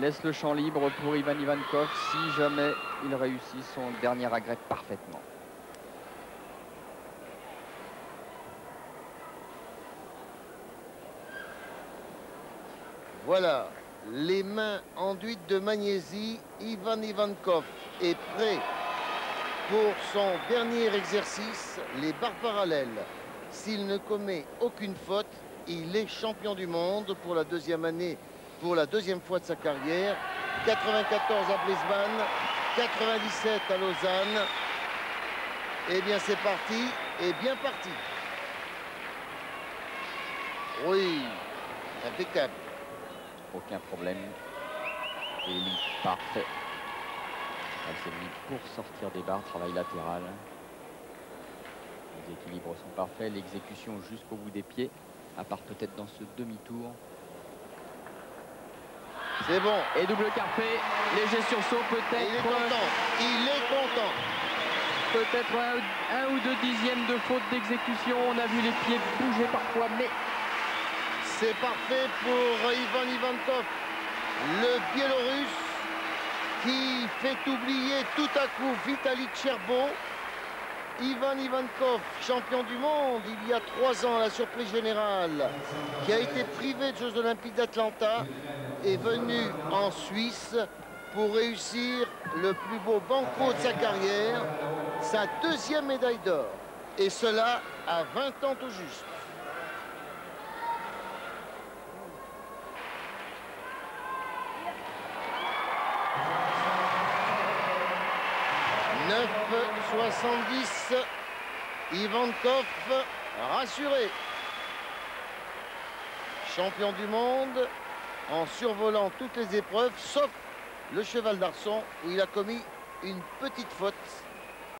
Laisse le champ libre pour Ivan Ivankov si jamais il réussit son dernier agrès parfaitement. Voilà, les mains enduites de magnésie. Ivan Ivankov est prêt pour son dernier exercice, les barres parallèles. S'il ne commet aucune faute, il est champion du monde pour la deuxième année, pour la deuxième fois de sa carrière. 94 à Brisbane, 97 à Lausanne. Eh bien, c'est parti, et bien parti. Oui, impeccable. Aucun problème. Eli, parfait. Elle s'est pour sortir des barres, travail latéral. Les équilibres sont parfaits, l'exécution jusqu'au bout des pieds, à part peut-être dans ce demi-tour. C'est bon. Et double carpé, léger sursaut peut-être. Il est content. Il est content. Peut-être un, un, ou deux dixièmes de faute d'exécution. On a vu les pieds bouger parfois, mais... C'est parfait pour Ivan Ivankov, le Biélorusse qui fait oublier tout à coup Vitaly Cherbo. Ivan Ivankov, champion du monde il y a trois ans à la surprise générale, qui a été privé de Jeux Olympiques d'Atlanta, est venu en Suisse pour réussir le plus beau banco de sa carrière, sa deuxième médaille d'or. Et cela à 20 ans tout juste. 9,70. Ivankov rassuré. Champion du monde en survolant toutes les épreuves, sauf le cheval d'arçon où il a commis une petite faute